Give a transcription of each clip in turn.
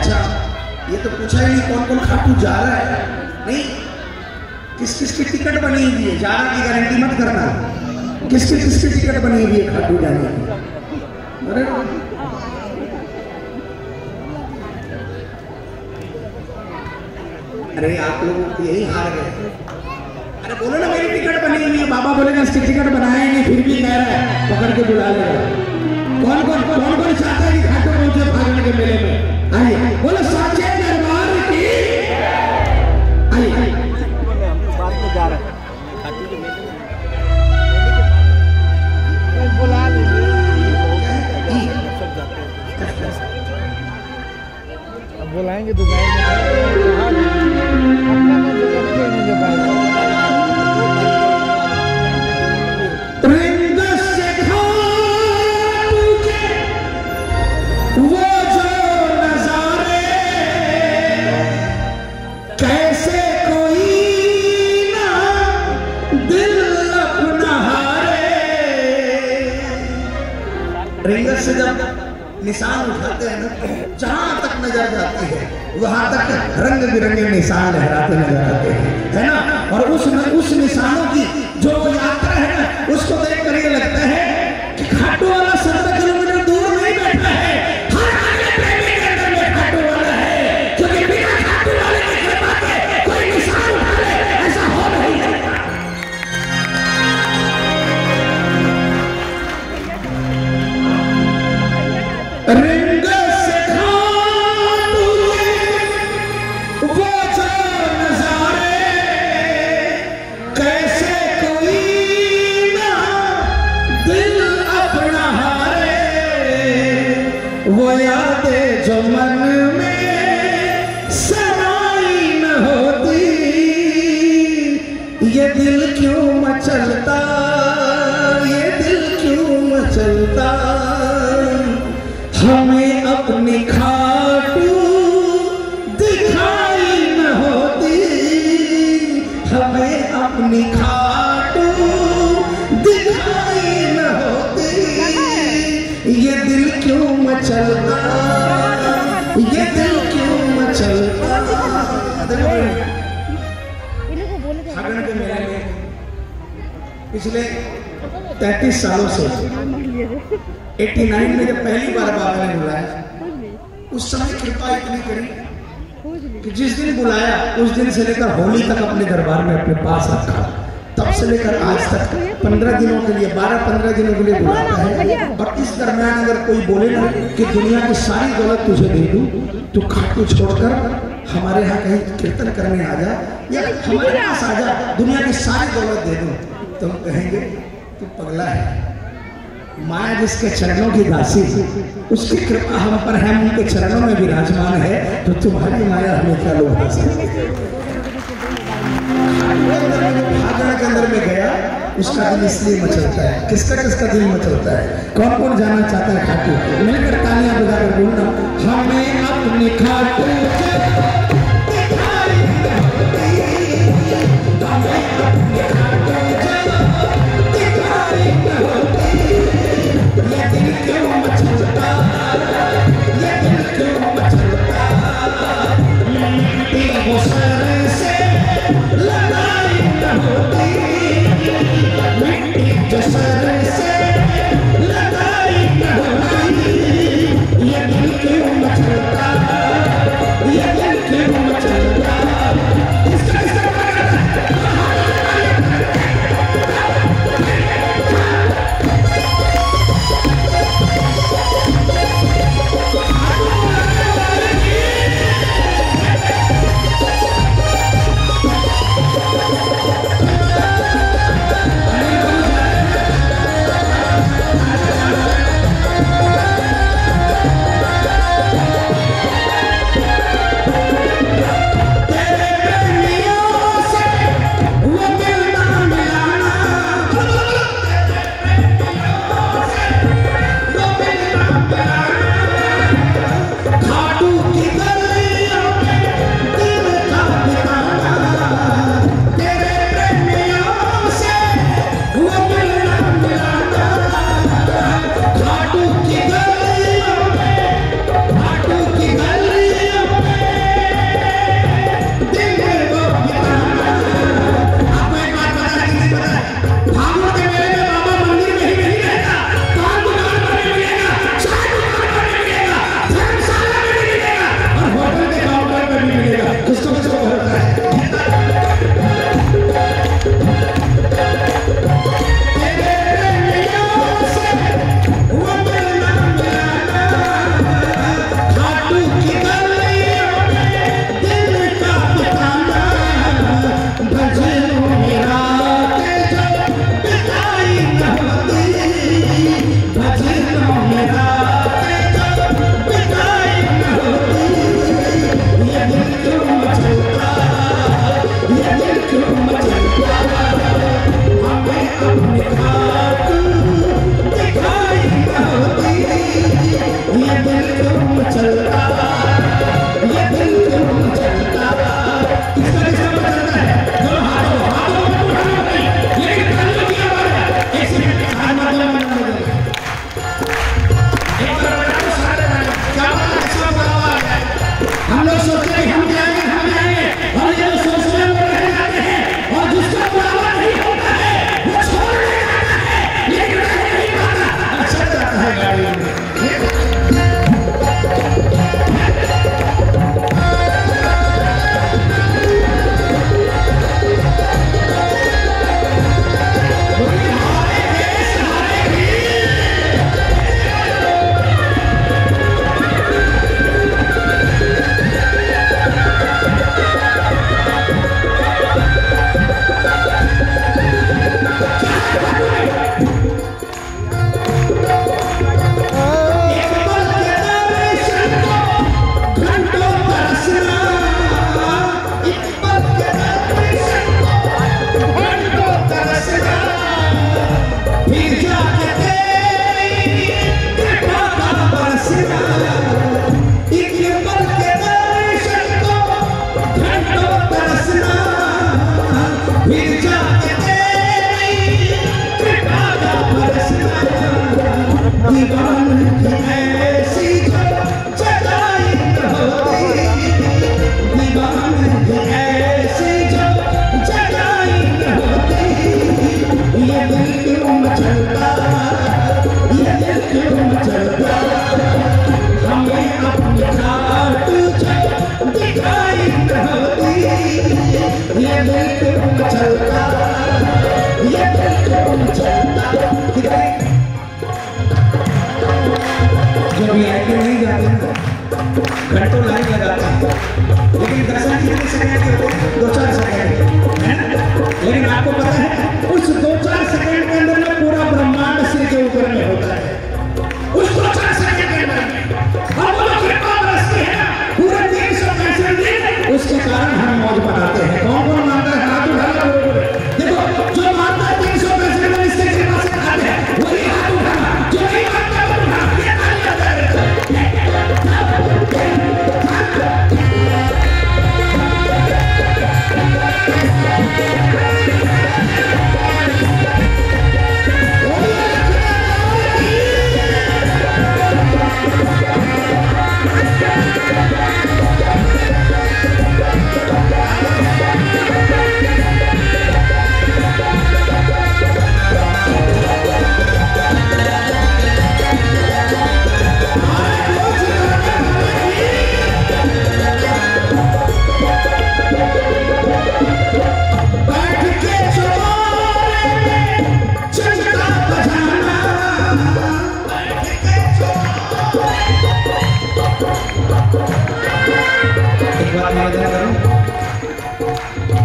अच्छा ये तो पूछा ही नहीं कौन कौन खाटू जा रहा है। नहीं किस किस की टिकट बनी हुई है? जाना की गारंटी मत करना। किसकी किसकी टिकट बनी हुई है खाटू जाने की? अरे अरे आप लोग यही हार गए। अरे बोलो ना, मेरी टिकट बनी हुई है। बाबा बोलेगा इसकी टिकट बनाए नहीं, फिर भी कह रहा है, पकड़ के बुला लेगा कौन कौन कौन कौन चाहता है कि घाटों पहुँचे फागण के मेले में? आइए बोलो साचे दरबार की। जाते बुलाएँगे तो जाएँगे रंग बिरंगे निशान लहराते नज़र आते हैं, है ना? और उस उस निशानों की जो यात्रा है ना, उसको देख कर ये लगता है कि खाटू वाला सत्तर किलोमीटर दूर नहीं बैठा है। हर आगे प्रेमी के अंदर में खाटू वाला है, क्योंकि बिना खाटू वाले की कृपा के कोई निशान उठा ले ऐसा हो नहीं सकता। मचलता ये दिल क्यों मचलता? हमें अपनी खाटू दिखाई न होती। हमें अपनी खाटू दिखाई न होती। ये दिल क्यों मचलता? ये दिल क्यों मचलता? पिछले 33 सालों से 89 में जब पहली बार बाबा ने बुलाया, उस समय कृपा इतनी करी कि जिस दिन बुलाया, उस दिन से लेकर होली तक अपने दरबार में अपने पास रखा। तब से लेकर आज तक पंद्रह दिनों के लिए बारह पंद्रह दिनों के लिए बुलाता है। और इस दरम्यान अगर कोई बोले ना कि दुनिया की सारी दौलत तुझे दे दूँ तो खाटू छोड़कर हमारे यहाँ कहीं कीर्तन करने आ जा या हमारे पास आ जा, दुनिया की सारी दौलत दे दूँ तो हम कहेंगे, तू पगला है। माया जिसके चरणों की दासी, उसकी कृपा हम पर है उनके चरणों में विराजमान है तो तुम्हारी माया हमें क्या लोग उसका दिल इसलिए मचलता है। किसका किसका दिल मचलता है? कौन कौन जाना चाहता है खाटू? मिलकर तालियाँ बजाकर बोलना, हमें अपने खाटू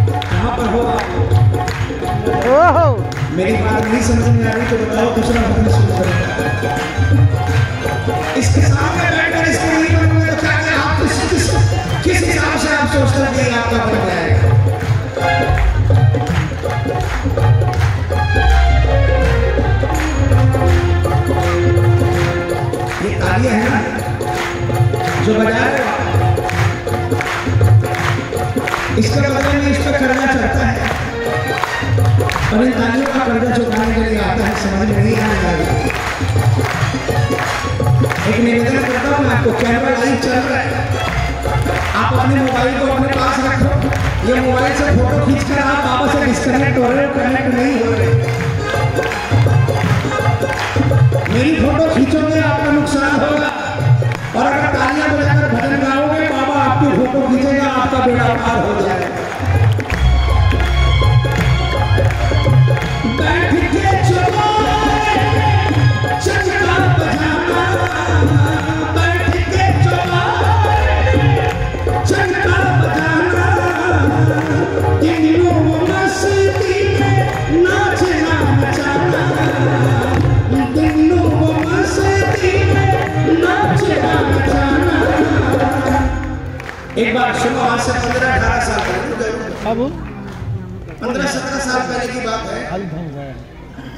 कहाँ पर मेरी बात नहीं समझ में आ रही तो बताओ दूसरा भजन शुरू करें। इसके सामने बैठकर इसके बनूँगा तो आप किस किस किस हिसाब से आप सोचते हैं आपका बन जाएगा? ये तालियाँ हैं जो बजा कैमरा लाइव चल रहा है। आप अपने मोबाइल को अपने पास रखो। ये मोबाइल से फ़ोटो खींचकर आप बाबा से डिस्कनेक्ट हो रहे हो कनेक्ट नहीं हो रहे। मेरी फ़ोटो खींचोगे, आपका नुकसान होगा। और अगर तालियाँ बजाकर भजन गाओगे, बाबा आपकी फ़ोटो खींचेगा, आपका बेड़ा पार हो जाएगा। एक बार सुनो आज से पंद्रह अठारह साल पहले अब? पंद्रह सत्रह साल पहले की बात है।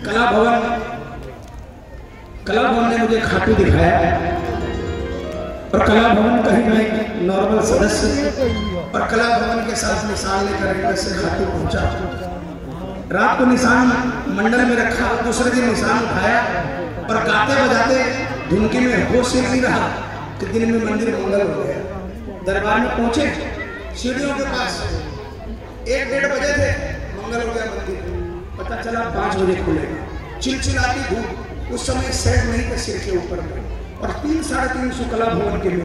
कला भवन कला भवन ने मुझे खाटू दिखाया है। और कला भवन का ही मैं नॉर्मल सदस्य और कला भवन के साथ निशान लेकर से खाटू पहुँचा। रात को निशान मंडल में रखा दूसरे दिन निशान उठाया। और गाते बजाते धुनकी में होश से नहीं रहा कि दिन में मंदिर मंगल हो गया। दरबार में पहुँचे, सीढ़ियों के पास। एक डेढ़ बजे थे, मंगल हो गया मंदिर। पता चला पाँच बजे खुलेगा चिलचिलाती धूप, उस समय सेट नहीं थे, सिर के ऊपर और तीन, साढ़े तीन सौ कला भवन के